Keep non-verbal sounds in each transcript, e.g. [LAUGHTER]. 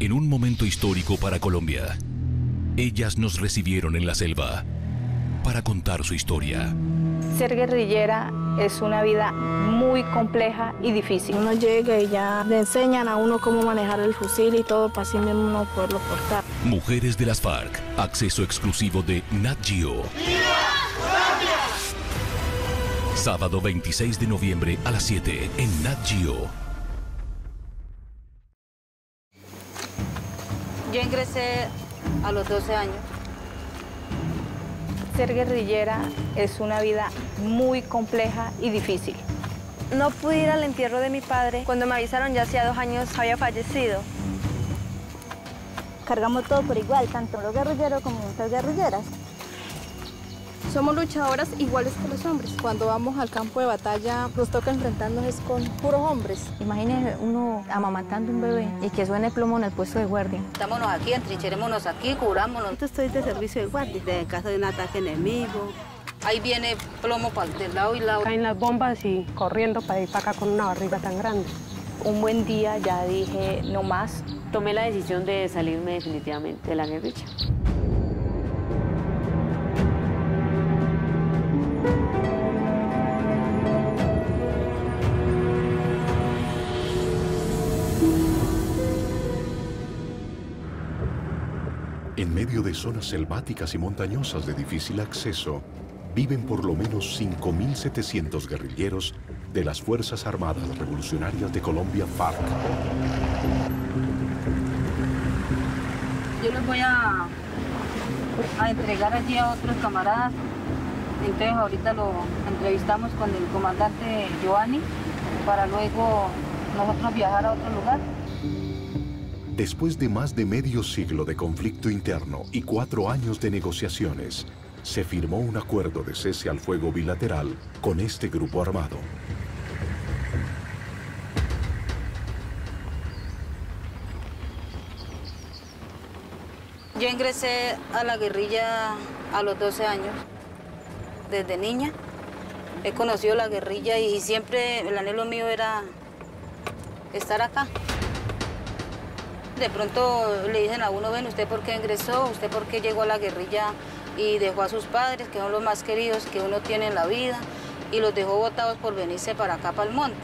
En un momento histórico para Colombia, ellas nos recibieron en la selva para contar su historia. Ser guerrillera es una vida muy compleja y difícil. Uno llega y ya le enseñan a uno cómo manejar el fusil y todo para así mismo uno poderlo portar. Mujeres de las FARC, acceso exclusivo de Nat Geo. Sábado 26 de noviembre a las 7 en Nat Geo. Yo ingresé a los 12 años. Ser guerrillera es una vida muy compleja y difícil. No pude ir al entierro de mi padre. Cuando me avisaron ya hacía dos años había fallecido. Cargamos todo por igual, tanto los guerrilleros como las guerrilleras. Somos luchadoras iguales que los hombres. Cuando vamos al campo de batalla nos toca enfrentarnos es con puros hombres. Imagínese uno amamantando un bebé y que suene plomo en el puesto de guardia. Estámonos aquí, entrincherémonos aquí, cubrámonos. Yo estoy de servicio de guardia, de caso de un ataque enemigo. Ahí viene plomo para del lado y lado. Caen las bombas y corriendo para ir para acá con una barriga tan grande. Un buen día ya dije, no más. Tomé la decisión de salirme definitivamente de la guerrilla. En medio de zonas selváticas y montañosas de difícil acceso, viven por lo menos 5.700 guerrilleros de las Fuerzas Armadas Revolucionarias de Colombia, FARC. Yo les voy a, a entregar allí a otros camaradas. Entonces ahorita lo entrevistamos con el comandante Giovanni para luego nosotros viajar a otro lugar. Después de más de medio siglo de conflicto interno y cuatro años de negociaciones, se firmó un acuerdo de cese al fuego bilateral con este grupo armado. Yo ingresé a la guerrilla a los 12 años, desde niña. He conocido la guerrilla y siempre el anhelo mío era estar acá. De pronto le dicen a uno, ven, ¿usted por qué ingresó? ¿Usted por qué llegó a la guerrilla y dejó a sus padres, que son los más queridos que uno tiene en la vida, y los dejó botados por venirse para acá, para el monte?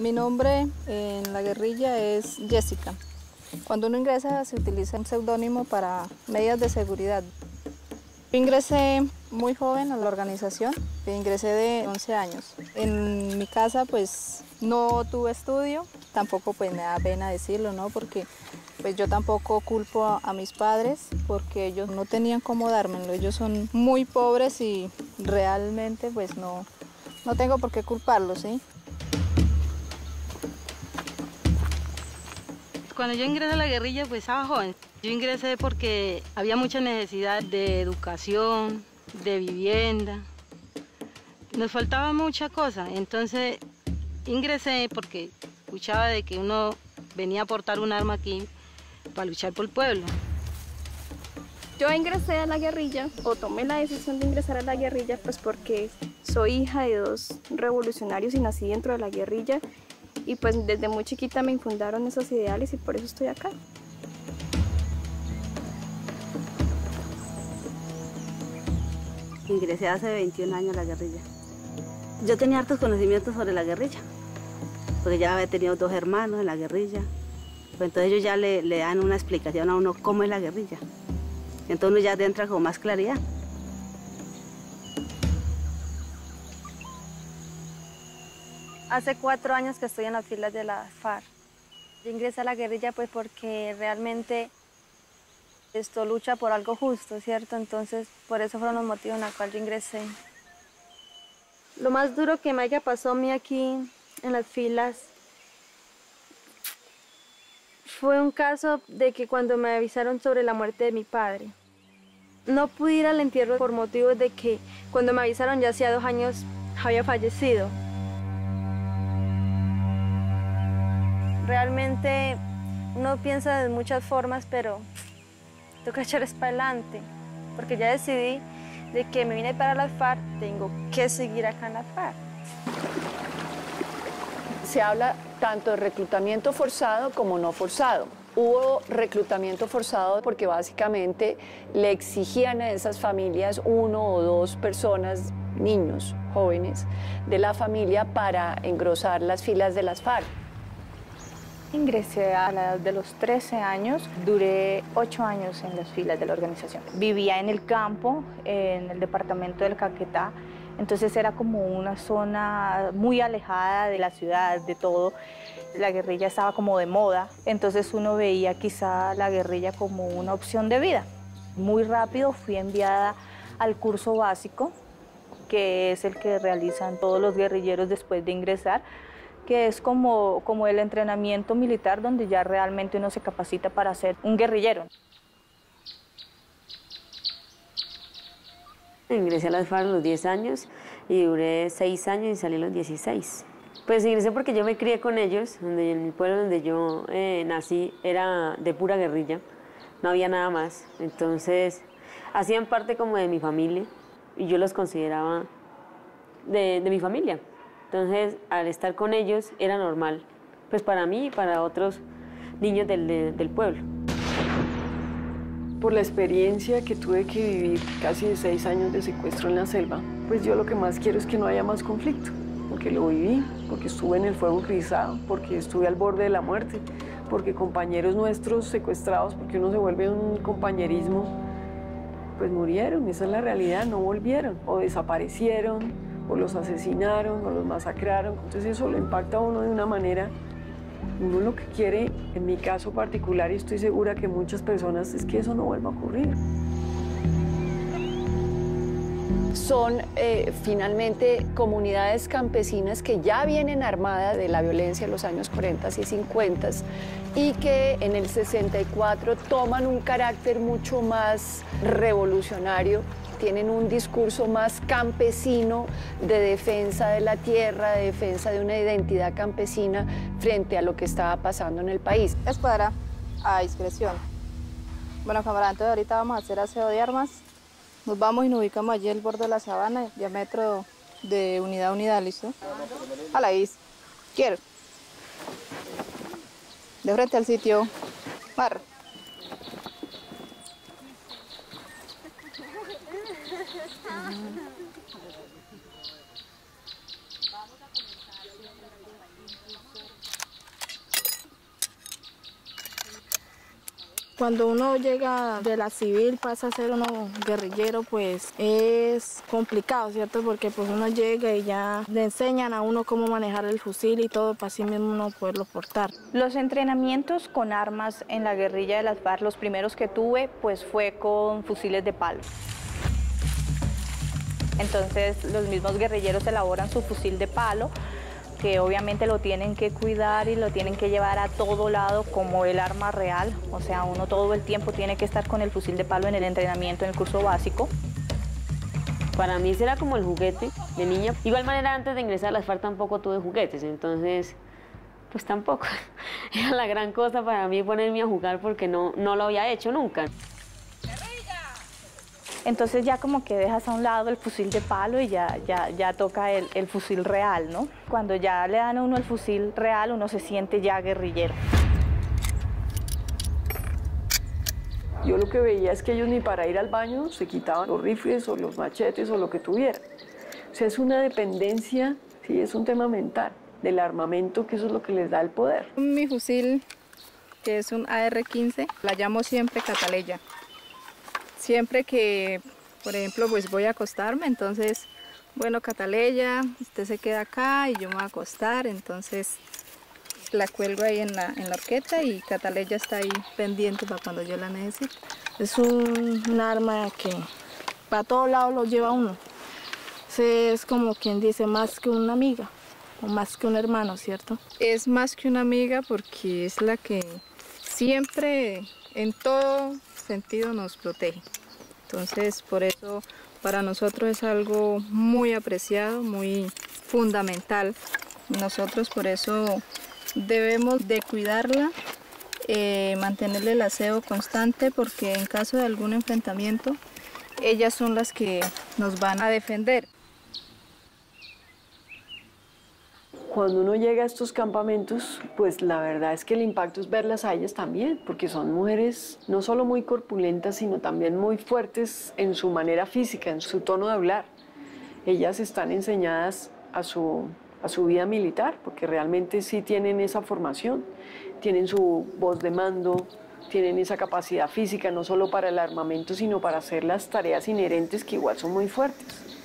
Mi nombre en la guerrilla es Jessica. Cuando uno ingresa se utiliza un seudónimo para medidas de seguridad. Ingresé muy joven a la organización, ingresé de 11 años. En mi casa pues no tuve estudio, tampoco pues me da pena decirlo, ¿no? Porque pues yo tampoco culpo a, a mis padres porque ellos no tenían cómo dármelo. Ellos son muy pobres y realmente pues no, no tengo por qué culparlos, ¿sí? Cuando yo ingresé a la guerrilla, pues estaba joven. Yo ingresé porque había mucha necesidad de educación, de vivienda. Nos faltaba mucha cosa. Entonces ingresé porque escuchaba de que uno venía a aportar un arma aquí para luchar por el pueblo. Yo ingresé a la guerrilla o tomé la decisión de ingresar a la guerrilla pues porque soy hija de dos revolucionarios y nací dentro de la guerrilla y pues desde muy chiquita me infundaron esos ideales y por eso estoy acá. Ingresé hace 21 años a la guerrilla. Yo tenía hartos conocimientos sobre la guerrilla, porque ya había tenido dos hermanos en la guerrilla. Pues entonces ellos ya le, le dan una explicación a uno cómo es la guerrilla. Entonces uno ya entra con más claridad. Hace cuatro años que estoy en las filas de la FARC. Yo ingresé a la guerrilla pues porque realmente esto lucha por algo justo, ¿cierto? Entonces por eso fueron los motivos en los cuales yo ingresé. Lo más duro que me haya pasado a mí aquí en las filas fue un caso de que cuando me avisaron sobre la muerte de mi padre. No pude ir al entierro por motivos de que cuando me avisaron ya hacía dos años había fallecido. Realmente uno piensa de muchas formas, pero toca echar para adelante. porque ya decidí de que me vine para la FARC, tengo que seguir acá en la FARC. Se habla tanto de reclutamiento forzado como no forzado. Hubo reclutamiento forzado porque básicamente le exigían a esas familias uno o dos personas, niños, jóvenes de la familia para engrosar las filas de las FARC. Ingresé a la edad de los 13 años, duré 8 años en las filas de la organización. Vivía en el campo, en el departamento del Caquetá, entonces era como una zona muy alejada de la ciudad, de todo. La guerrilla estaba como de moda, entonces uno veía quizá la guerrilla como una opción de vida. Muy rápido fui enviada al curso básico, que es el que realizan todos los guerrilleros después de ingresar que es como, como el entrenamiento militar donde ya realmente uno se capacita para ser un guerrillero. Ingresé a las FARC a los 10 años y duré 6 años y salí a los 16. Pues ingresé porque yo me crié con ellos, donde en el pueblo donde yo eh, nací era de pura guerrilla, no había nada más. Entonces hacían parte como de mi familia y yo los consideraba de, de mi familia. Entonces, al estar con ellos era normal, pues para mí y para otros niños del, del pueblo. Por la experiencia que tuve que vivir casi de seis años de secuestro en la selva, pues yo lo que más quiero es que no haya más conflicto, porque lo viví, porque estuve en el fuego cruzado, porque estuve al borde de la muerte, porque compañeros nuestros secuestrados, porque uno se vuelve un compañerismo, pues murieron, esa es la realidad, no volvieron o desaparecieron o los asesinaron o los masacraron. Entonces eso lo impacta a uno de una manera. Uno lo que quiere, en mi caso particular, y estoy segura que muchas personas, es que eso no vuelva a ocurrir. Son eh, finalmente comunidades campesinas que ya vienen armadas de la violencia en los años 40 y 50 y que en el 64 toman un carácter mucho más revolucionario tienen un discurso más campesino de defensa de la tierra, de defensa de una identidad campesina frente a lo que estaba pasando en el país. Escuadra a discreción. Bueno, camarada, entonces ahorita vamos a hacer aseo de armas. Nos vamos y nos ubicamos allí el borde de la sabana, diámetro de unidad a unidad, ¿listo? A la Quiero. De frente al sitio. Mar. Cuando uno llega de la civil, pasa a ser uno guerrillero, pues es complicado, ¿cierto? Porque pues uno llega y ya le enseñan a uno cómo manejar el fusil y todo para así mismo uno poderlo portar. Los entrenamientos con armas en la guerrilla de las FARC, los primeros que tuve, pues fue con fusiles de palo. Entonces los mismos guerrilleros elaboran su fusil de palo, que obviamente lo tienen que cuidar y lo tienen que llevar a todo lado como el arma real. O sea, uno todo el tiempo tiene que estar con el fusil de palo en el entrenamiento, en el curso básico. Para mí será como el juguete de niña. Igual manera, antes de ingresar a las FARC tampoco tuve juguetes, entonces pues tampoco. [LAUGHS] Era la gran cosa para mí ponerme a jugar porque no, no lo había hecho nunca. Entonces ya como que dejas a un lado el fusil de palo y ya, ya, ya toca el, el fusil real, ¿no? Cuando ya le dan a uno el fusil real, uno se siente ya guerrillero. Yo lo que veía es que ellos ni para ir al baño se quitaban los rifles o los machetes o lo que tuvieran. O sea, es una dependencia, sí, es un tema mental del armamento, que eso es lo que les da el poder. Mi fusil, que es un AR-15, la llamo siempre Cataleya. Siempre que, por ejemplo, pues voy a acostarme, entonces, bueno, Cataleya, usted se queda acá y yo me voy a acostar, entonces la cuelgo ahí en la, en la y Cataleya está ahí pendiente para cuando yo la necesite. Es un arma que para todos lados lo lleva uno. Es como quien dice, más que una amiga o más que un hermano, ¿cierto? Es más que una amiga porque es la que siempre, en todo sentido, nos protege. Entonces, por eso para nosotros es algo muy apreciado, muy fundamental. Nosotros por eso debemos de cuidarla, eh, mantenerle el aseo constante porque en caso de algún enfrentamiento ellas son las que nos van a defender. Cuando uno llega a estos campamentos, pues la verdad es que el impacto es verlas a ellas también, porque son mujeres no solo muy corpulentas, sino también muy fuertes en su manera física, en su tono de hablar. Ellas están enseñadas a su, a su vida militar, porque realmente sí tienen esa formación, tienen su voz de mando, tienen esa capacidad física, no solo para el armamento, sino para hacer las tareas inherentes que igual son muy fuertes.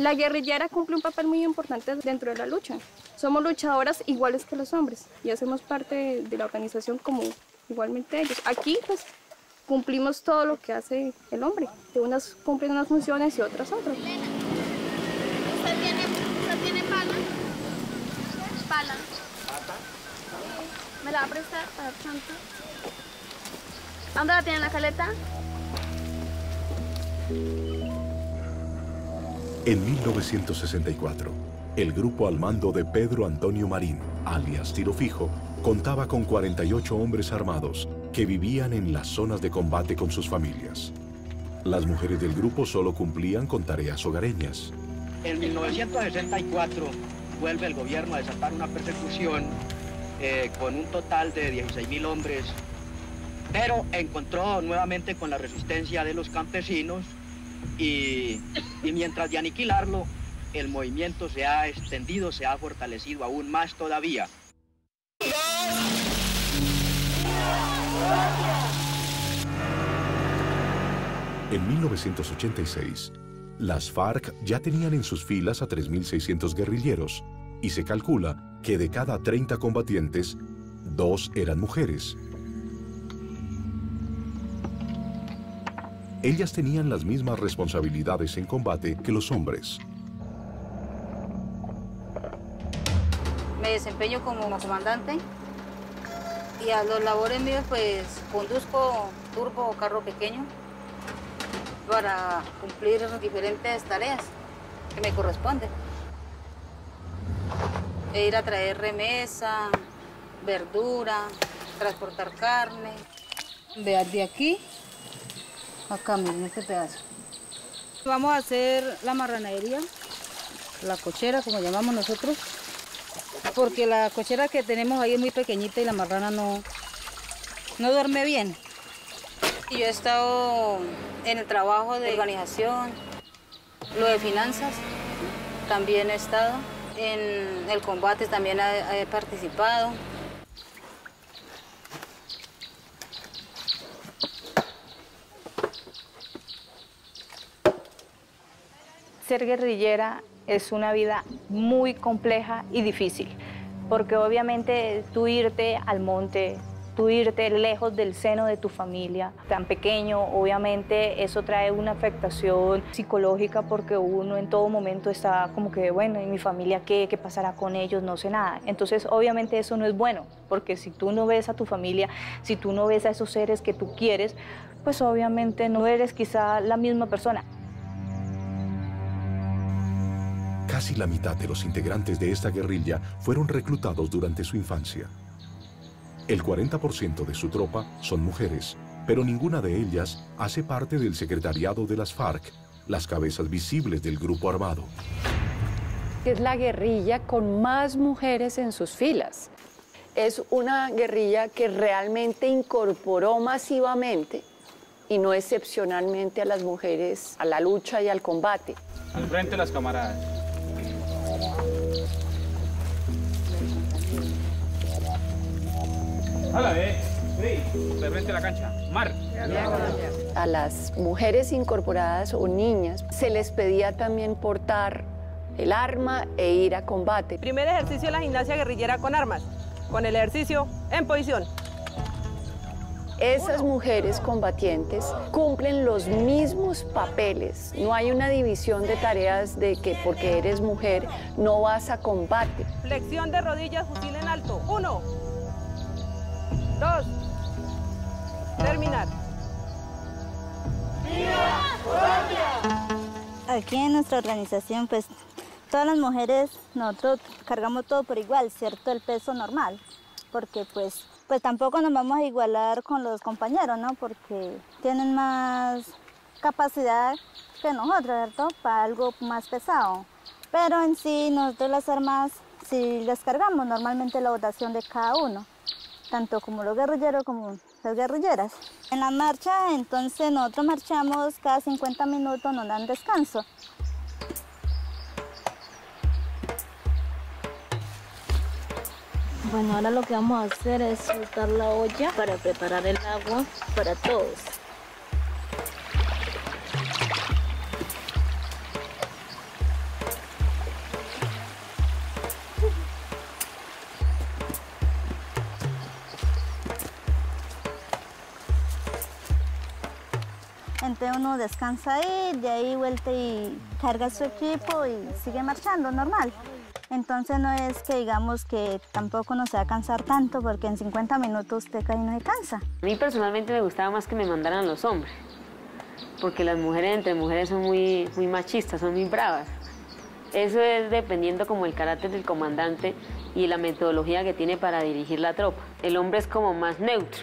La guerrillera cumple un papel muy importante dentro de la lucha. Somos luchadoras iguales que los hombres y hacemos parte de la organización como igualmente ellos. Aquí pues cumplimos todo lo que hace el hombre. Unas cumplen unas funciones y otras otras. ¿Usted tiene, usted tiene pala? Pala. ¿Me la va a prestar? A ver, ¿cuánto? ¿Dónde la tiene en la caleta? En 1964, el grupo al mando de Pedro Antonio Marín, alias Tiro Fijo, contaba con 48 hombres armados que vivían en las zonas de combate con sus familias. Las mujeres del grupo solo cumplían con tareas hogareñas. En 1964 vuelve el gobierno a desatar una persecución eh, con un total de 16.000 hombres, pero encontró nuevamente con la resistencia de los campesinos y, mientras de aniquilarlo, el movimiento se ha extendido, se ha fortalecido aún más todavía. En 1986, las FARC ya tenían en sus filas a 3.600 guerrilleros y se calcula que de cada 30 combatientes, dos eran mujeres. Ellas tenían las mismas responsabilidades en combate que los hombres. Me desempeño como comandante y a los labores míos pues conduzco turbo o carro pequeño para cumplir diferentes tareas que me corresponden. E ir a traer remesa, verdura, transportar carne. Vean de aquí, acá miren este pedazo. Vamos a hacer la marranería, la cochera como llamamos nosotros, porque la cochera que tenemos ahí es muy pequeñita y la marrana no, no duerme bien. Yo he estado en el trabajo de organización, lo de finanzas, también he estado. En el combate también he participado. Ser guerrillera es una vida muy compleja y difícil, porque obviamente tú irte al monte, tú irte lejos del seno de tu familia, tan pequeño, obviamente eso trae una afectación psicológica porque uno en todo momento está como que, bueno, ¿y mi familia qué? ¿Qué pasará con ellos? No sé nada. Entonces, obviamente eso no es bueno, porque si tú no ves a tu familia, si tú no ves a esos seres que tú quieres, pues obviamente no eres quizá la misma persona. Casi la mitad de los integrantes de esta guerrilla fueron reclutados durante su infancia. El 40% de su tropa son mujeres, pero ninguna de ellas hace parte del secretariado de las FARC, las cabezas visibles del grupo armado. Es la guerrilla con más mujeres en sus filas. Es una guerrilla que realmente incorporó masivamente y no excepcionalmente a las mujeres a la lucha y al combate. Al frente las camaradas. La cancha. Mar. A las mujeres incorporadas o niñas se les pedía también portar el arma e ir a combate. Primer ejercicio de la gimnasia guerrillera con armas. Con el ejercicio en posición. Esas mujeres combatientes cumplen los mismos papeles. No hay una división de tareas de que porque eres mujer no vas a combate. Flexión de rodillas, fusil en alto. Uno. Dos. Terminar. Aquí en nuestra organización, pues todas las mujeres, nosotros cargamos todo por igual, ¿cierto? El peso normal, porque pues pues tampoco nos vamos a igualar con los compañeros, ¿no? Porque tienen más capacidad que nosotros, ¿cierto? Para algo más pesado. Pero en sí, nosotros las armas, si descargamos normalmente la votación de cada uno, tanto como los guerrilleros como las guerrilleras. En la marcha, entonces nosotros marchamos cada 50 minutos, nos dan descanso. Bueno, ahora lo que vamos a hacer es soltar la olla para preparar el agua para todos. Entonces uno descansa ahí, de ahí vuelta y carga su equipo y sigue marchando normal. Entonces no es que digamos que tampoco no se va a cansar tanto porque en 50 minutos usted cae y no se cansa. A mí personalmente me gustaba más que me mandaran los hombres, porque las mujeres entre mujeres son muy, muy machistas, son muy bravas. Eso es dependiendo como el carácter del comandante y la metodología que tiene para dirigir la tropa. El hombre es como más neutro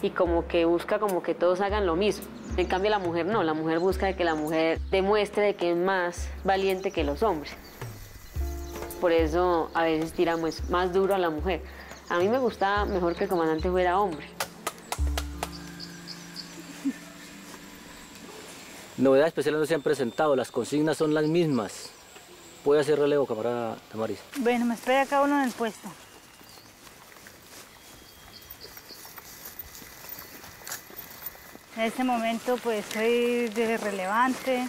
y como que busca como que todos hagan lo mismo. En cambio la mujer no, la mujer busca que la mujer demuestre de que es más valiente que los hombres. Por eso a veces tiramos más duro a la mujer. A mí me gustaba mejor que el comandante fuera hombre. Novedades especiales no se han presentado, las consignas son las mismas. Puede hacer relevo, camarada Tamaris. Bueno, me espera cada uno en el puesto. En este momento pues soy de relevante,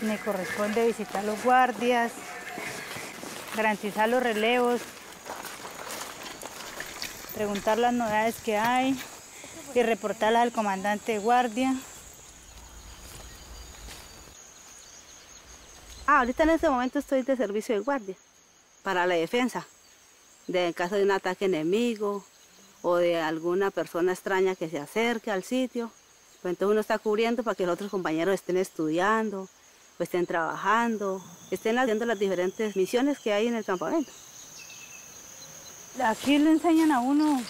me corresponde visitar los guardias, garantizar los relevos, preguntar las novedades que hay y reportarlas al comandante de guardia. Ah, ahorita en este momento estoy de servicio de guardia para la defensa, de en caso de un ataque enemigo o de alguna persona extraña que se acerque al sitio. Pues entonces uno está cubriendo para que los otros compañeros estén estudiando, o estén trabajando, estén haciendo las diferentes misiones que hay en el campamento. Aquí le enseñan a uno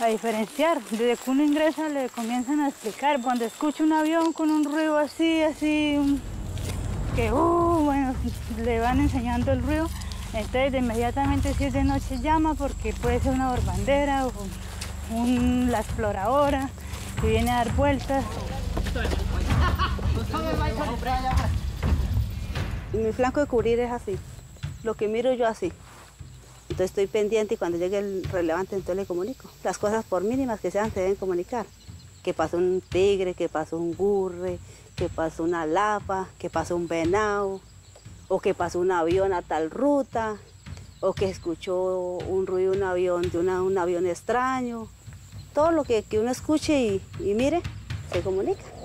a diferenciar. Desde que uno ingresa le comienzan a explicar. Cuando escucha un avión con un ruido así, así, que, uh, bueno, le van enseñando el ruido. Entonces de inmediatamente si es de noche llama porque puede ser una borbandera o un- la exploradora que viene a dar vueltas. Mi flanco de cubrir es así, lo que miro yo así. Entonces estoy pendiente y cuando llegue el relevante entonces le comunico. Las cosas por mínimas que sean se deben comunicar. Que pasó un tigre, que pasó un gurre, que pasó una lapa, que pasó un venado, o que pasó un avión a tal ruta, o que escuchó un ruido de un avión, de un avión extraño. Todo lo que, uno escuche y mire, se comunica.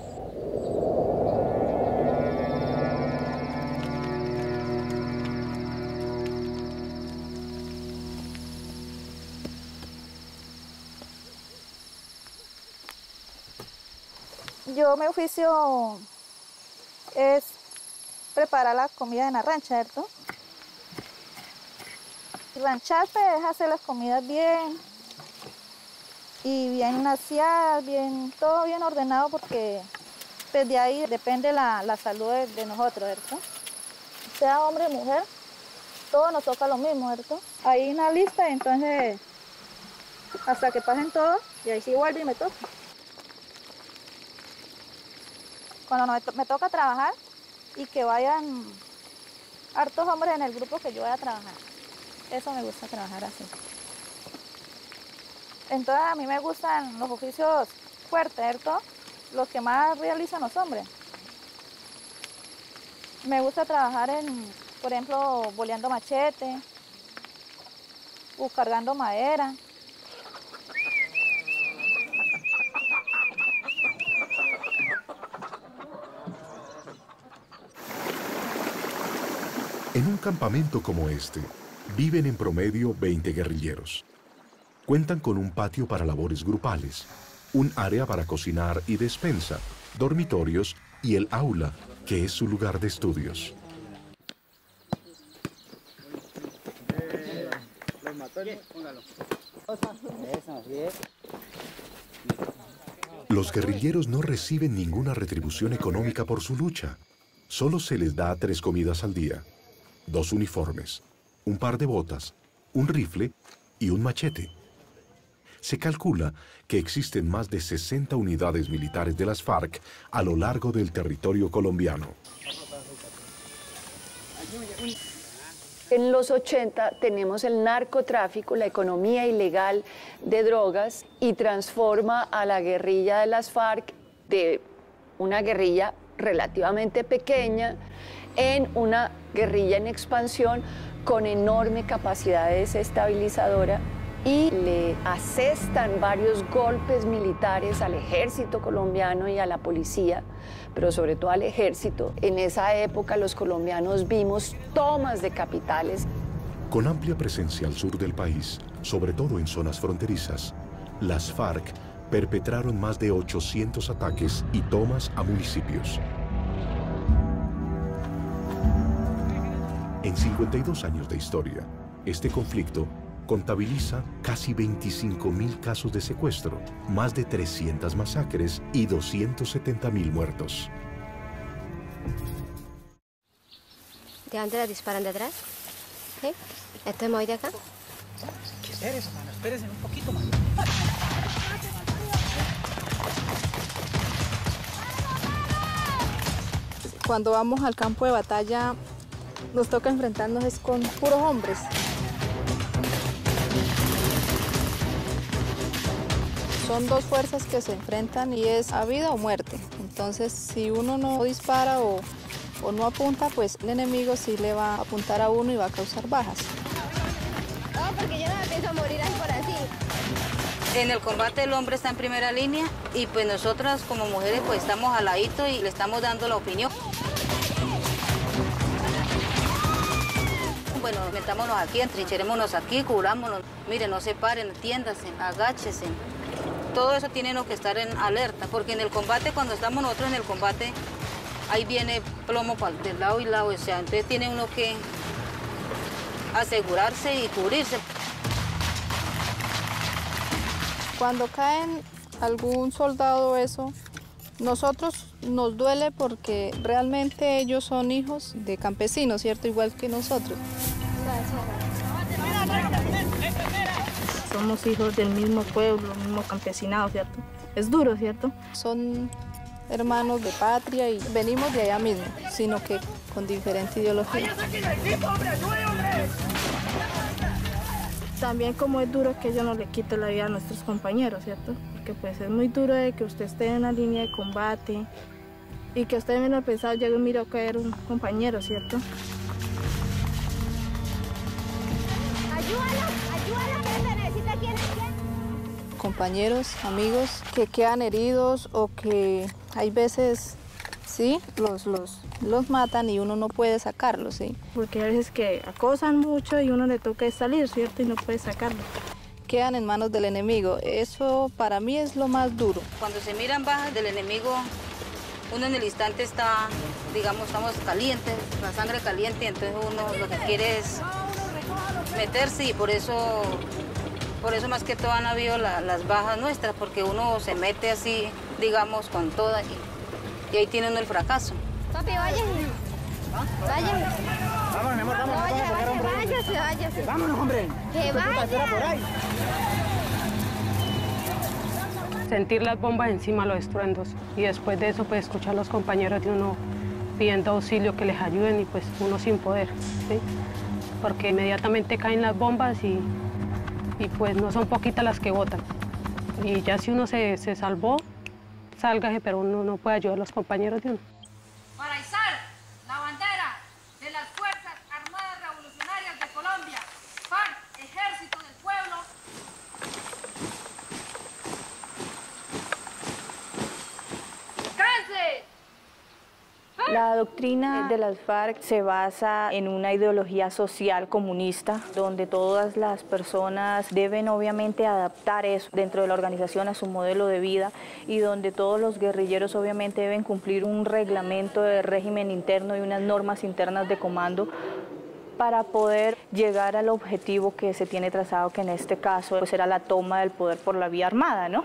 Yo mi oficio es preparar la comida en la rancha, ¿cierto? Ranchar pues, es hacer las comidas bien y bien aseadas, bien, todo bien ordenado porque pues, de ahí depende la, la salud de, nosotros, ¿cierto? Sea hombre o mujer, todo nos toca lo mismo, ¿cierto? Hay una lista entonces hasta que pasen todos y ahí sí vuelve y me toca. cuando me toca trabajar y que vayan hartos hombres en el grupo que yo voy a trabajar. Eso me gusta trabajar así. Entonces a mí me gustan los oficios fuertes, ¿cierto? Los que más realizan los hombres. Me gusta trabajar en, por ejemplo, boleando machete, o cargando madera. En un campamento como este, viven en promedio 20 guerrilleros. Cuentan con un patio para labores grupales, un área para cocinar y despensa, dormitorios y el aula, que es su lugar de estudios. Los guerrilleros no reciben ninguna retribución económica por su lucha. Solo se les da tres comidas al día, dos uniformes, un par de botas, un rifle y un machete. Se calcula que existen más de 60 unidades militares de las FARC a lo largo del territorio colombiano. En los 80 tenemos el narcotráfico, la economía ilegal de drogas y transforma a la guerrilla de las FARC de una guerrilla relativamente pequeña en una guerrilla en expansión con enorme capacidad desestabilizadora y le asestan varios golpes militares al ejército colombiano y a la policía, pero sobre todo al ejército. En esa época los colombianos vimos tomas de capitales. Con amplia presencia al sur del país, sobre todo en zonas fronterizas, las FARC perpetraron más de 800 ataques y tomas a municipios. En 52 años de historia, este conflicto contabiliza casi 25.000 casos de secuestro, más de 300 masacres y 270.000 muertos. ¿De dónde la disparan de atrás? ¿Sí? ¿Esto es muy de acá? ¿Qué es eso, mano? Espérense un poquito, mano. Cuando vamos al campo de batalla, nos toca enfrentarnos es con puros hombres. Son dos fuerzas que se enfrentan y es a vida o muerte. Entonces, si uno no dispara o, o no apunta, pues el enemigo sí le va a apuntar a uno y va a causar bajas. No, porque yo no me pienso morir ahí por así. En el combate el hombre está en primera línea y pues nosotras como mujeres pues estamos al ladito y le estamos dando la opinión. Bueno, metámonos aquí, entrincherémonos aquí, cubrámonos. Mire, no se paren, tiéndase, agáchese. Todo eso tiene uno que estar en alerta, porque en el combate, cuando estamos nosotros en el combate, ahí viene plomo para del lado y lado, o sea, entonces tiene uno que asegurarse y cubrirse. Cuando caen algún soldado eso, nosotros nos duele porque realmente ellos son hijos de campesinos, ¿cierto? Igual que nosotros. Somos hijos del mismo pueblo, mismo campesinado, ¿cierto? Es duro, ¿cierto? Son hermanos de patria y venimos de allá mismo, sino que con diferente ideología. También como es duro que ellos no le quiten la vida a nuestros compañeros, ¿cierto? Porque pues es muy duro de que usted esté en la línea de combate y que usted menos pensado llegue y mire a caer un compañero, ¿cierto? Compañeros, amigos que quedan heridos o que hay veces, sí, los, los, los matan y uno no puede sacarlos, sí. Porque hay veces que acosan mucho y uno le toca salir, ¿cierto? Y no puede sacarlo. Quedan en manos del enemigo. Eso para mí es lo más duro. Cuando se miran bajas del enemigo, uno en el instante está, digamos, estamos calientes, la sangre caliente, entonces uno lo que quiere es meterse y por eso, por eso más que todo han habido la- las bajas nuestras, porque uno se mete así, digamos, con toda y, y ahí tiene uno el fracaso. Papi, váyase. Váyase. Vámonos, mi amor, vámonos. No, vamos a sacar a un váyase, váyase, váyase. Vámonos, hombre. Que será por vaya. ahí. sentir las bombas encima, los estruendos. Y después de eso, pues escuchar a los compañeros de uno pidiendo auxilio, que les ayuden y pues uno sin poder, ¿sí? Porque inmediatamente caen las bombas y, y pues no son poquitas las que botan. Y ya si uno se, se salvó, sálgase, pero uno no puede ayudar a los compañeros de uno. Para izar la bandera de las Fuerzas Armadas Revolucionarias de Colombia, FARC, Ejército del Pueblo, ¡Descanse! La doctrina de las FARC se basa en una ideología social comunista, donde todas las personas deben obviamente adaptar eso dentro de la organización a su modelo de vida y donde todos los guerrilleros obviamente deben cumplir un reglamento de régimen interno y unas normas internas de comando para poder llegar al objetivo que se tiene trazado, que en este caso pues era la toma del poder por la vía armada, ¿no?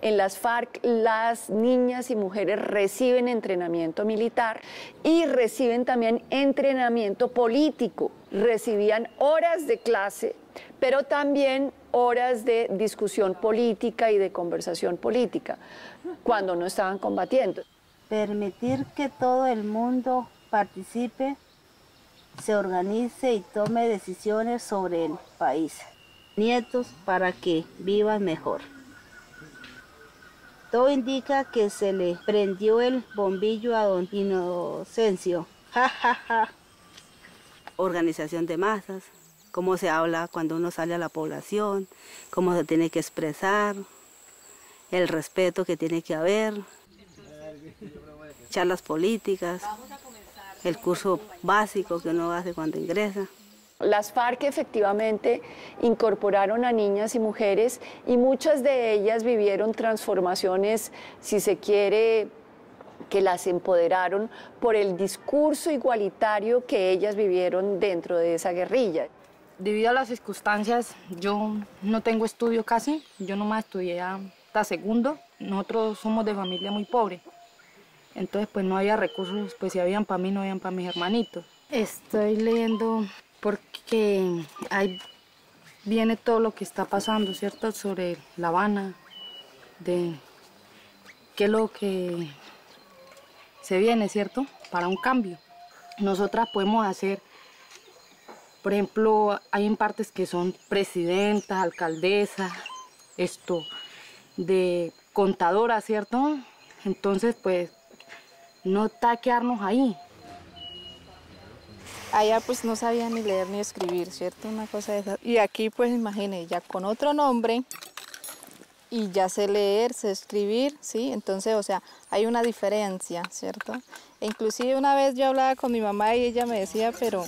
En las FARC las niñas y mujeres reciben entrenamiento militar y reciben también entrenamiento político. Recibían horas de clase, pero también horas de discusión política y de conversación política cuando no estaban combatiendo. Permitir que todo el mundo participe, se organice y tome decisiones sobre el país. Nietos para que vivan mejor. Todo indica que se le prendió el bombillo a don Inocencio. [LAUGHS] Organización de masas, cómo se habla cuando uno sale a la población, cómo se tiene que expresar, el respeto que tiene que haber, charlas políticas, el curso básico que uno hace cuando ingresa. Las FARC efectivamente incorporaron a niñas y mujeres y muchas de ellas vivieron transformaciones, si se quiere, que las empoderaron por el discurso igualitario que ellas vivieron dentro de esa guerrilla. Debido a las circunstancias, yo no tengo estudio casi, yo nomás estudié hasta segundo, nosotros somos de familia muy pobre, entonces pues no había recursos, pues si habían para mí, no habían para mis hermanitos. Estoy leyendo porque ahí viene todo lo que está pasando, ¿cierto? Sobre La Habana, de qué es lo que se viene, ¿cierto? Para un cambio. Nosotras podemos hacer, por ejemplo, hay en partes que son presidentas, alcaldesas, esto, de contadora, ¿cierto? Entonces, pues, no taquearnos ahí, Allá pues no sabía ni leer ni escribir, ¿cierto? Una cosa de esa. Y aquí pues imagine, ya con otro nombre y ya sé leer, sé escribir, ¿sí? Entonces, o sea, hay una diferencia, ¿cierto? E inclusive una vez yo hablaba con mi mamá y ella me decía, pero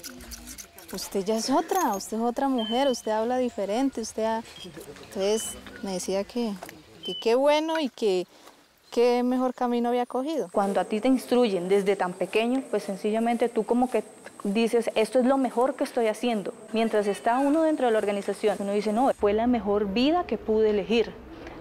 usted ya es otra, usted es otra mujer, usted habla diferente, usted... Ha... Entonces me decía que, que qué bueno y que qué mejor camino había cogido. Cuando a ti te instruyen desde tan pequeño, pues sencillamente tú como que dices, esto es lo mejor que estoy haciendo. Mientras está uno dentro de la organización, uno dice, no, fue la mejor vida que pude elegir.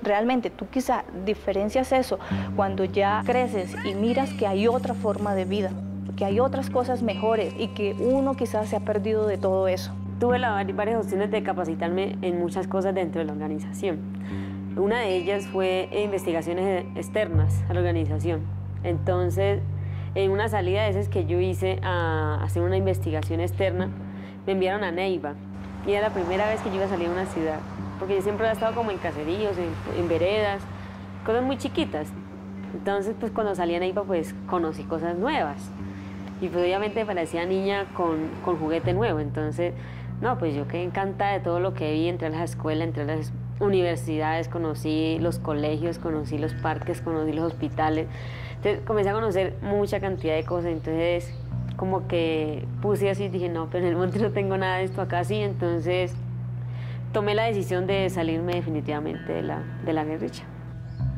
Realmente tú quizá diferencias eso cuando ya creces y miras que hay otra forma de vida, que hay otras cosas mejores y que uno quizás se ha perdido de todo eso. Tuve varias opciones de capacitarme en muchas cosas dentro de la organización. Una de ellas fue investigaciones externas a la organización. Entonces, en una salida de esas que yo hice a hacer una investigación externa, me enviaron a Neiva. Y era la primera vez que yo iba a salir a una ciudad, porque yo siempre había estado como en caseríos, en, veredas, cosas muy chiquitas. Entonces, pues cuando salí a Neiva, pues conocí cosas nuevas. Y pues obviamente parecía niña con, con juguete nuevo. Entonces, no, pues yo quedé encantada de todo lo que vi entre las escuelas, entre las universidades, conocí los colegios, conocí los parques, conocí los hospitales. Entonces comencé a conocer mucha cantidad de cosas. Entonces como que puse así dije, no, pero en el monte no tengo nada de esto acá sí. Entonces tomé la decisión de salirme definitivamente de la, de la guerrilla.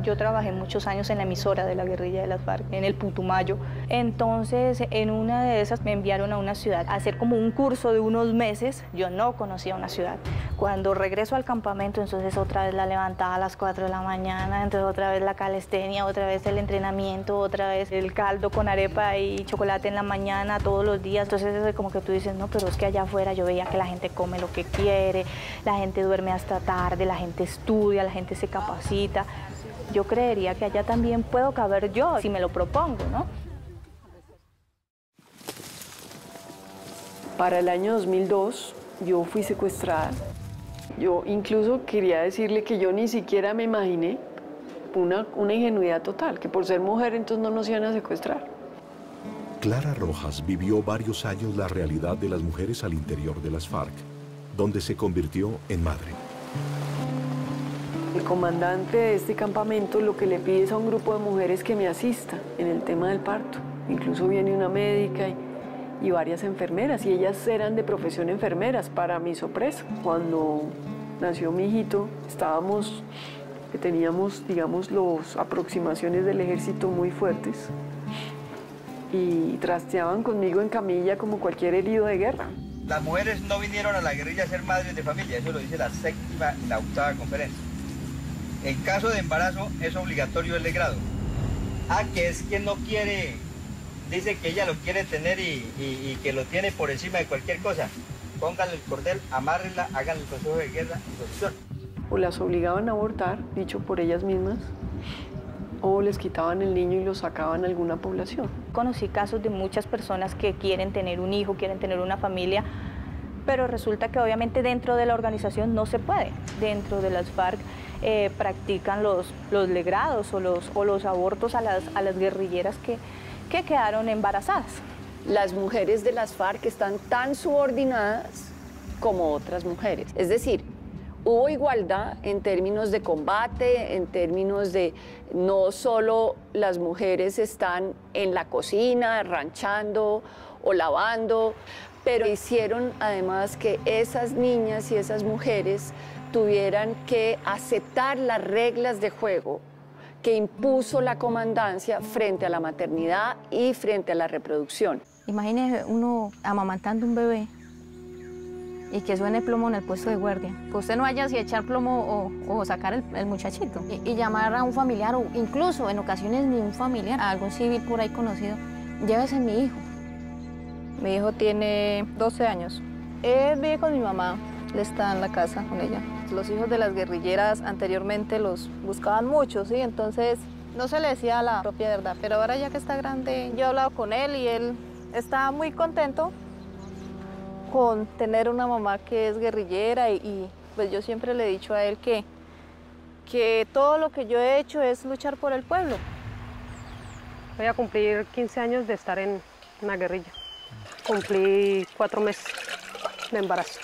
Yo trabajé muchos años en la emisora de la guerrilla de las FARC, en el Putumayo. Entonces, en una de esas me enviaron a una ciudad a hacer como un curso de unos meses. Yo no conocía una ciudad. Cuando regreso al campamento, entonces otra vez la levantada a las 4 de la mañana, entonces otra vez la calistenia, otra vez el entrenamiento, otra vez el caldo con arepa y chocolate en la mañana todos los días. Entonces es como que tú dices, no, pero es que allá afuera yo veía que la gente come lo que quiere, la gente duerme hasta tarde, la gente estudia, la gente se capacita yo creería que allá también puedo caber yo si me lo propongo, ¿no? Para el año 2002 yo fui secuestrada. Yo incluso quería decirle que yo ni siquiera me imaginé una, una ingenuidad total, que por ser mujer entonces no nos iban a secuestrar. Clara Rojas vivió varios años la realidad de las mujeres al interior de las FARC, donde se convirtió en madre. El comandante de este campamento lo que le pide es a un grupo de mujeres que me asista en el tema del parto. Incluso viene una médica y, varias enfermeras, y ellas eran de profesión enfermeras, para mi sorpresa. Cuando nació mi hijito, estábamos, teníamos, digamos, las aproximaciones del ejército muy fuertes, y trasteaban conmigo en camilla como cualquier herido de guerra. las mujeres no vinieron a la guerrilla a ser madres de familia, eso lo dice la séptima y la octava conferencia. En caso de embarazo es obligatorio el legrado. Ah, que es quien no quiere, dice que ella lo quiere tener y, y- y que lo tiene por encima de cualquier cosa. Pónganle el cordel, amárrenla, hagan el consejo de guerra y solución. O las obligaban a abortar, dicho por ellas mismas, o les quitaban el niño y lo sacaban a alguna población. Conocí casos de muchas personas que quieren tener un hijo, quieren tener una familia, pero resulta que obviamente dentro de la organización no se puede. Dentro de las FARC eh, practican los, los legrados o los, o los abortos a las, a las guerrilleras que, que quedaron embarazadas. Las mujeres de las FARC están tan subordinadas como otras mujeres. Es decir, hubo igualdad en términos de combate, en términos de no solo las mujeres están en la cocina, ranchando o lavando, pero hicieron además que esas niñas y esas mujeres tuvieran que aceptar las reglas de juego que impuso la comandancia frente a la maternidad y frente a la reproducción. Imagínese uno amamantando un bebé y que suene plomo en el puesto de guardia. Que usted no vaya a echar plomo o, sacar el, muchachito. Y llamar a un familiar o incluso en ocasiones ni un familiar, a algún civil por ahí conocido. Llévese mi hijo. Mi hijo tiene 12 años. Él vive con mi mamá, él está en la casa con ella. Los hijos de las guerrilleras anteriormente los buscaban mucho, ¿sí? Entonces no se le decía la propia verdad, pero ahora ya que está grande, yo he hablado con él y él está muy contento con tener una mamá que es guerrillera y, y, pues yo siempre le he dicho a él que, que todo lo que yo he hecho es luchar por el pueblo. Voy a cumplir 15 años de estar en una guerrilla. Cumplí cuatro meses de embarazo.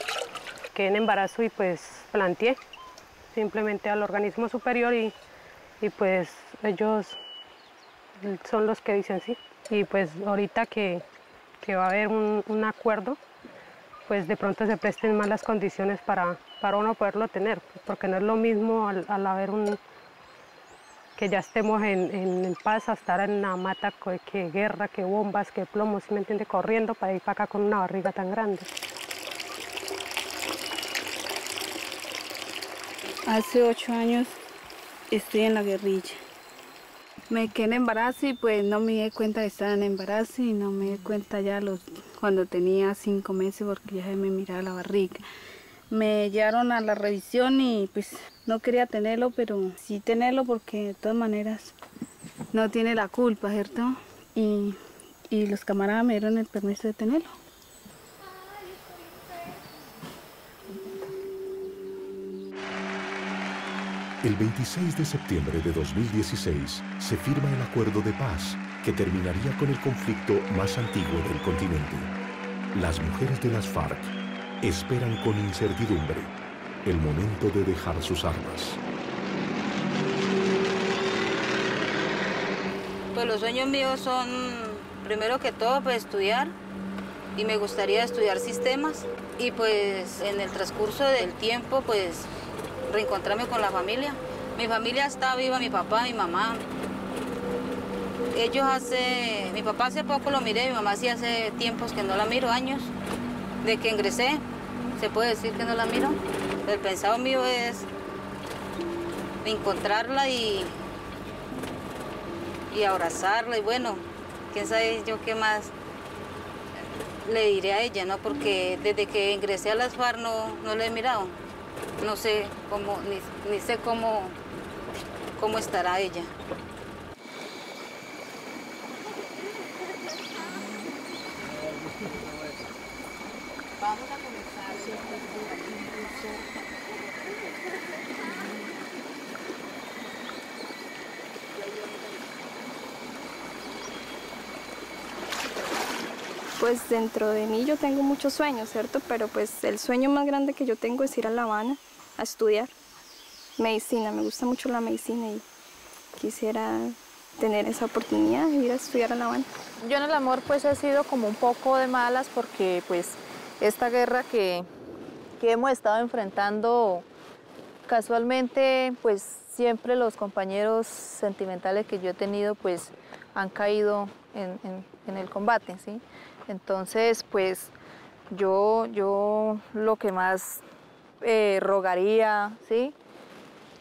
Quedé en embarazo y pues planteé simplemente al organismo superior y, y pues ellos son los que dicen sí. Y pues ahorita que, que va a haber un, acuerdo, pues de pronto se presten más las condiciones para, para uno poderlo tener, porque no es lo mismo al, al haber un que ya estemos en, en, en paz a estar en una mata que, guerra, que bombas, que plomos, ¿sí me entiende? Corriendo para ir para acá con una barriga tan grande. Hace ocho años estoy en la guerrilla. Me quedé en embarazo y pues no me di cuenta de estar en embarazo y no me di cuenta ya los, cuando tenía cinco meses porque ya se me miraba la barriga. Me llevaron a la revisión y pues no quería tenerlo, pero sí tenerlo porque de todas maneras no tiene la culpa, ¿cierto? Y, y los camaradas me dieron el permiso de tenerlo. El 26 de septiembre de 2016 se firma el acuerdo de paz que terminaría con el conflicto más antiguo del continente. Las mujeres de las FARC esperan con incertidumbre el momento de dejar sus armas. Pues los sueños míos son, primero que todo, pues estudiar y me gustaría estudiar sistemas y pues en el transcurso del tiempo, pues reencontrarme con la familia. Mi familia está viva, mi papá, mi mamá. Ellos hace, mi papá hace poco lo miré, mi mamá sí hace tiempos que no la miro, años, de que ingresé, se puede decir que no la miro. El pensado mío es encontrarla y, y abrazarla y bueno, quién sabe yo qué más le diré a ella, ¿no? Porque desde que ingresé a las FARC no, no la he mirado. No sé cómo, ni, ni sé cómo, cómo estará ella. Pues dentro de mí yo tengo muchos sueños, ¿cierto? Pero pues el sueño más grande que yo tengo es ir a La Habana a estudiar medicina. Me gusta mucho la medicina y quisiera tener esa oportunidad de ir a estudiar a La Habana. Yo en el amor pues he sido como un poco de malas porque pues esta guerra que, que hemos estado enfrentando casualmente pues siempre los compañeros sentimentales que yo he tenido pues han caído en, en- el combate, ¿sí? Entonces pues Yo, yo lo que más eh, rogaría, ¿sí?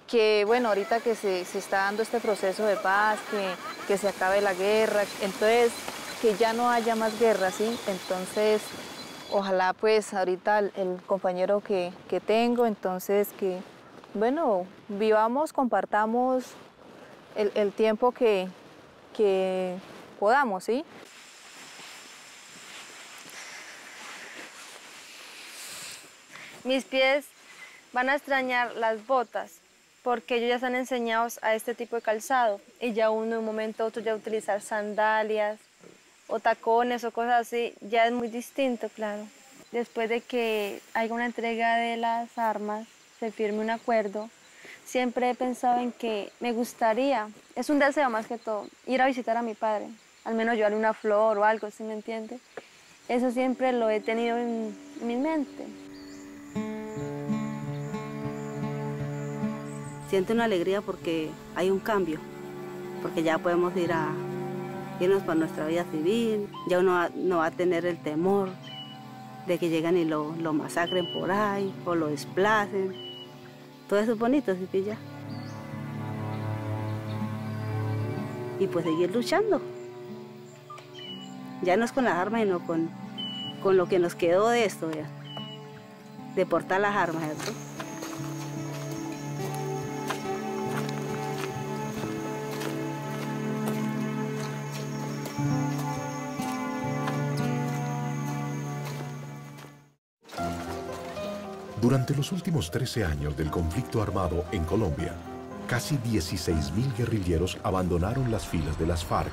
Que bueno, ahorita que se, se está dando este proceso de paz, que, que se acabe la guerra, entonces que ya no haya más guerra, ¿sí? Entonces, ojalá pues ahorita el, compañero que, que tengo, entonces que, bueno, vivamos, compartamos el, el tiempo que, que podamos, ¿sí? Mis pies van a extrañar las botas porque ellos ya están enseñados a este tipo de calzado y ya uno de un momento a otro ya utilizar sandalias o tacones o cosas así ya es muy distinto, claro. Después de que haya una entrega de las armas, se firme un acuerdo, siempre he pensado en que me gustaría, es un deseo más que todo, ir a visitar a mi padre, al menos llevarle una flor o algo, ¿sí me entiende? Eso siempre lo he tenido en, en mi mente. Siente una alegría porque hay un cambio, porque ya podemos ir a irnos para nuestra vida civil, ya uno no va a tener el temor de que lleguen y lo, lo masacren por ahí o lo desplacen. Todo eso es bonito, ¿sí pilla? Y pues seguir luchando. Ya no es con las armas, sino con, con lo que nos quedó de esto, ya. De portar las armas, ¿cierto? Durante los últimos 13 años del conflicto armado en Colombia, casi 16.000 guerrilleros abandonaron las filas de las FARC.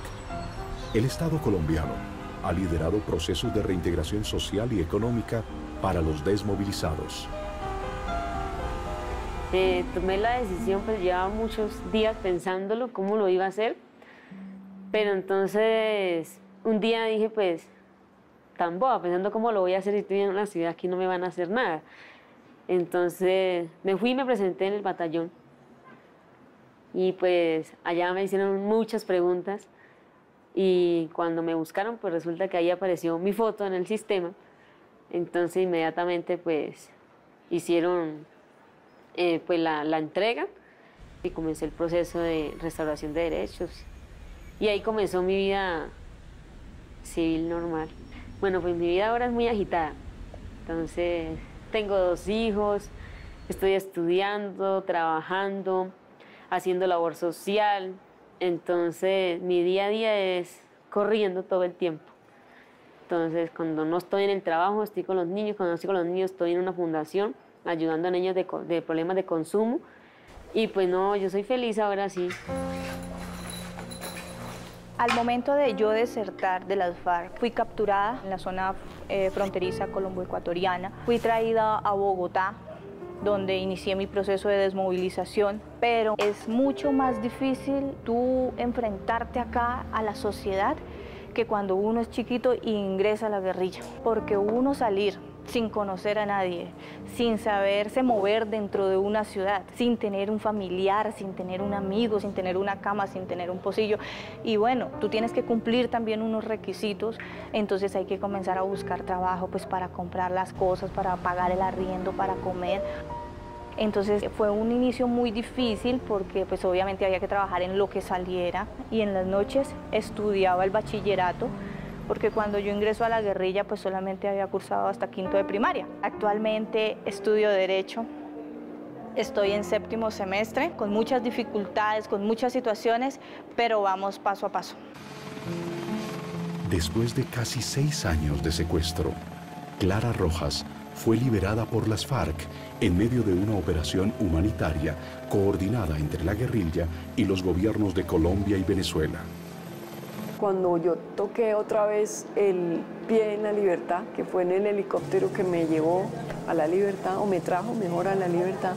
El Estado colombiano ha liderado procesos de reintegración social y económica para los desmovilizados. Eh, tomé la decisión, pues llevaba muchos días pensándolo, cómo lo iba a hacer. Pero entonces, un día dije, pues, tan boba, pensando cómo lo voy a hacer si estoy en una ciudad aquí no me van a hacer nada. Entonces, me fui y me presenté en el batallón. Y pues, allá me hicieron muchas preguntas. Y cuando me buscaron, pues resulta que ahí apareció mi foto en el sistema. Entonces, inmediatamente, pues, hicieron eh, pues la, la entrega y comencé el proceso de restauración de derechos. Y ahí comenzó mi vida civil normal. Bueno, pues mi vida ahora es muy agitada. Entonces, tengo dos hijos, estoy estudiando, trabajando, haciendo labor social. Entonces, mi día a día es corriendo todo el tiempo. Entonces, cuando no estoy en el trabajo, estoy con los niños. Cuando estoy con los niños, estoy en una fundación ayudando a niños de, de problemas de consumo. Y pues no, yo soy feliz ahora sí. Al momento de yo desertar de las FARC, fui capturada en la zona eh, fronteriza colombo-ecuatoriana. Fui traída a Bogotá, donde inicié mi proceso de desmovilización, pero es mucho más difícil tú enfrentarte acá a la sociedad que cuando uno es chiquito e ingresa a la guerrilla, porque uno salir sin conocer a nadie, sin saberse mover dentro de una ciudad, sin tener un familiar, sin tener un amigo, sin tener una cama, sin tener un pocillo. Y bueno, tú tienes que cumplir también unos requisitos, entonces hay que comenzar a buscar trabajo pues para comprar las cosas, para pagar el arriendo, para comer. Entonces fue un inicio muy difícil porque pues obviamente había que trabajar en lo que saliera y en las noches estudiaba el bachillerato porque cuando yo ingreso a la guerrilla pues solamente había cursado hasta quinto de primaria. Actualmente estudio Derecho, estoy en séptimo semestre con muchas dificultades, con muchas situaciones, pero vamos paso a paso. Después de casi seis años de secuestro, Clara Rojas fue liberada por las FARC en medio de una operación humanitaria coordinada entre la guerrilla y los gobiernos de Colombia y Venezuela. Cuando yo toqué otra vez el pie en la libertad, que fue en el helicóptero que me llevó a la libertad, o me trajo mejor a la libertad,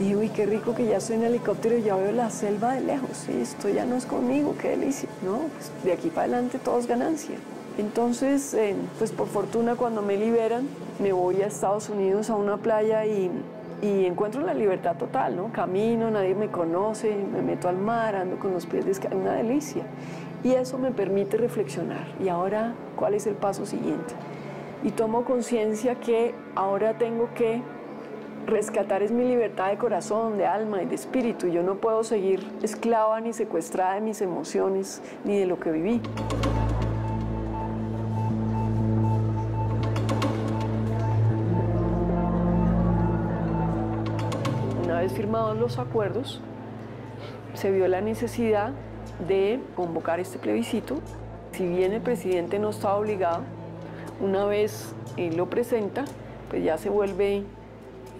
dije, uy, qué rico que ya estoy en el helicóptero y ya veo la selva de lejos, sí, esto ya no es conmigo, qué delicia, ¿no? Pues de aquí para adelante todo es ganancia. Entonces, eh, pues por fortuna cuando me liberan, me voy a Estados Unidos a una playa y, y encuentro la libertad total, ¿no? Camino, nadie me conoce, me meto al mar, ando con los pies descalzos, una delicia. Y eso me permite reflexionar. ¿Y ahora cuál es el paso siguiente? y tomo conciencia que ahora tengo que rescatar es mi libertad de corazón, de alma y de espíritu. Yo no puedo seguir esclava ni secuestrada de mis emociones ni de lo que viví. Los acuerdos, se vio la necesidad de convocar este plebiscito. Si bien el presidente no estaba obligado, una vez eh, lo presenta, pues ya se vuelve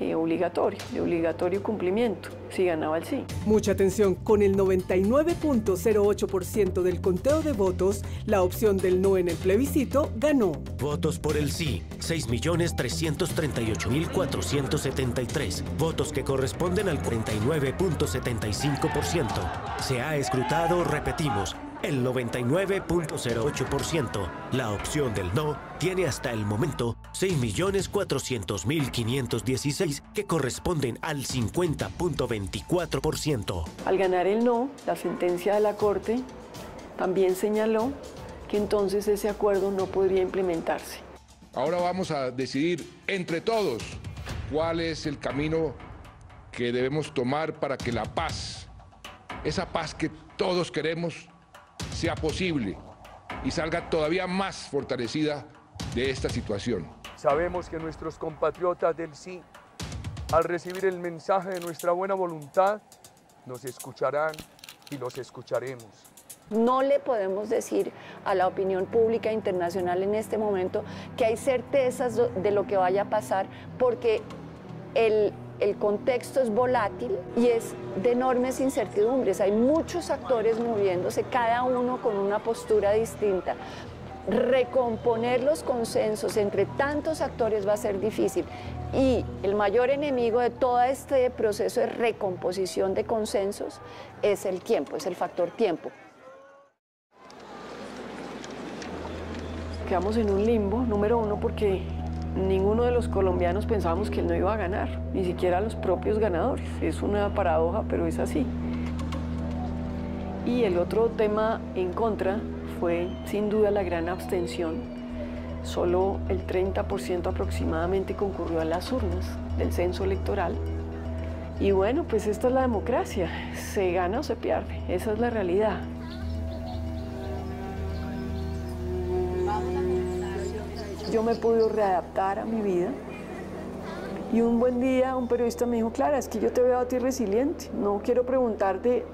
eh, obligatorio, de obligatorio cumplimiento, si ganaba el sí. Mucha atención, con el 99.08% del conteo de votos, la opción del no en el plebiscito ganó. Votos por el sí, 6.338.473. Votos que corresponden al 49.75%. Se ha escrutado, repetimos, el 99.08%. La opción del no tiene hasta el momento 6.400.516 que corresponden al 50.24%. Al ganar el no, la sentencia de la Corte también señaló que entonces ese acuerdo no podría implementarse. Ahora vamos a decidir entre todos cuál es el camino que debemos tomar para que la paz, esa paz que todos queremos, sea posible y salga todavía más fortalecida de esta situación. Sabemos que nuestros compatriotas del sí, al recibir el mensaje de nuestra buena voluntad, nos escucharán y los escucharemos. No le podemos decir a la opinión pública internacional en este momento que hay certezas de lo que vaya a pasar porque el, el contexto es volátil y es de enormes incertidumbres. Hay muchos actores moviéndose, cada uno con una postura distinta. Recomponer los consensos entre tantos actores va a ser difícil y el mayor enemigo de todo este proceso de recomposición de consensos es el tiempo, es el factor tiempo. Quedamos en un limbo, número uno, porque ninguno de los colombianos pensábamos que él no iba a ganar, ni siquiera los propios ganadores. Es una paradoja, pero es así. Y el otro tema en contra fue sin duda la gran abstención. Solo el 30% aproximadamente concurrió a las urnas del censo electoral. Y bueno, pues esta es la democracia, se gana o se pierde, esa es la realidad. Yo me he readaptar a mi vida. Y un buen día un periodista me dijo, Clara, es que yo te veo a ti resiliente, no quiero preguntarte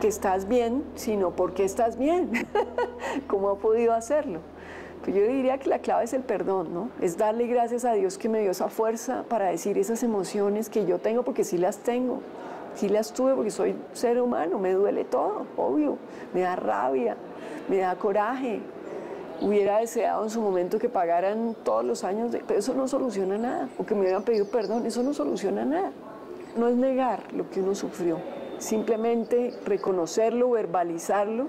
que estás bien, sino por qué estás bien, [LAUGHS] cómo ha podido hacerlo. Pues yo diría que la clave es el perdón, ¿no? Es darle gracias a Dios que me dio esa fuerza para decir esas emociones que yo tengo, porque sí las tengo, sí las tuve porque soy ser humano, me duele todo, obvio, me da rabia, me da coraje, hubiera deseado en su momento que pagaran todos los años, pero eso no soluciona nada, o que me hubieran pedido perdón, eso no soluciona nada. No es negar lo que uno sufrió, simplemente reconocerlo, verbalizarlo,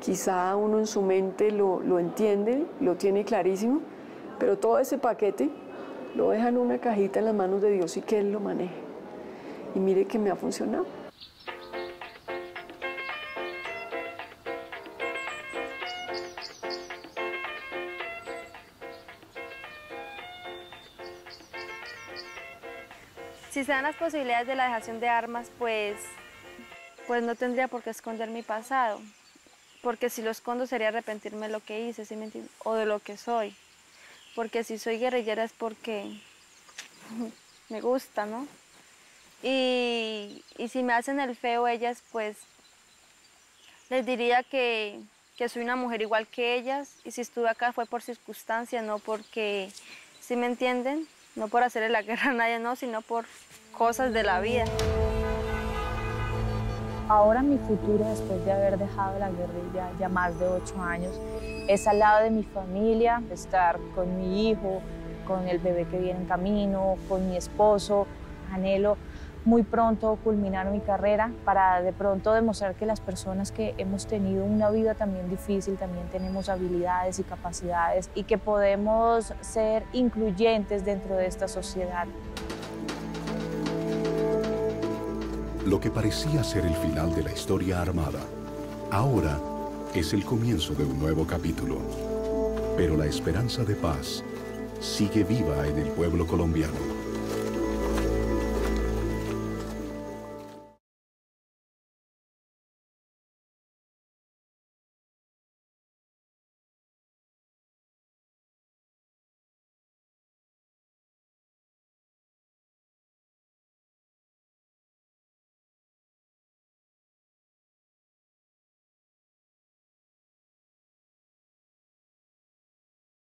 quizá uno en su mente lo, lo entiende, lo tiene clarísimo, pero todo ese paquete lo deja en una cajita en las manos de Dios y que Él lo maneje. Y mire que me ha funcionado. Si se dan las posibilidades de la dejación de armas, pues, pues no tendría por qué esconder mi pasado. Porque si lo escondo sería arrepentirme de lo que hice, ¿sí me entiendes? O de lo que soy. Porque si soy guerrillera es porque [LAUGHS] me gusta, ¿no? Y, y si me hacen el feo ellas, pues les diría que, que soy una mujer igual que ellas. Y si estuve acá fue por circunstancia, no porque, ¿sí me entienden? No por hacerle la guerra a nadie, no, sino por cosas de la vida. Ahora mi futuro, después de haber dejado la guerrilla ya más de ocho años, es al lado de mi familia, estar con mi hijo, con el bebé que viene en camino, con mi esposo. Anhelo muy pronto culminar mi carrera para de pronto demostrar que las personas que hemos tenido una vida también difícil, también tenemos habilidades y capacidades y que podemos ser incluyentes dentro de esta sociedad. Lo que parecía ser el final de la historia armada, ahora es el comienzo de un nuevo capítulo. Pero la esperanza de paz sigue viva en el pueblo colombiano.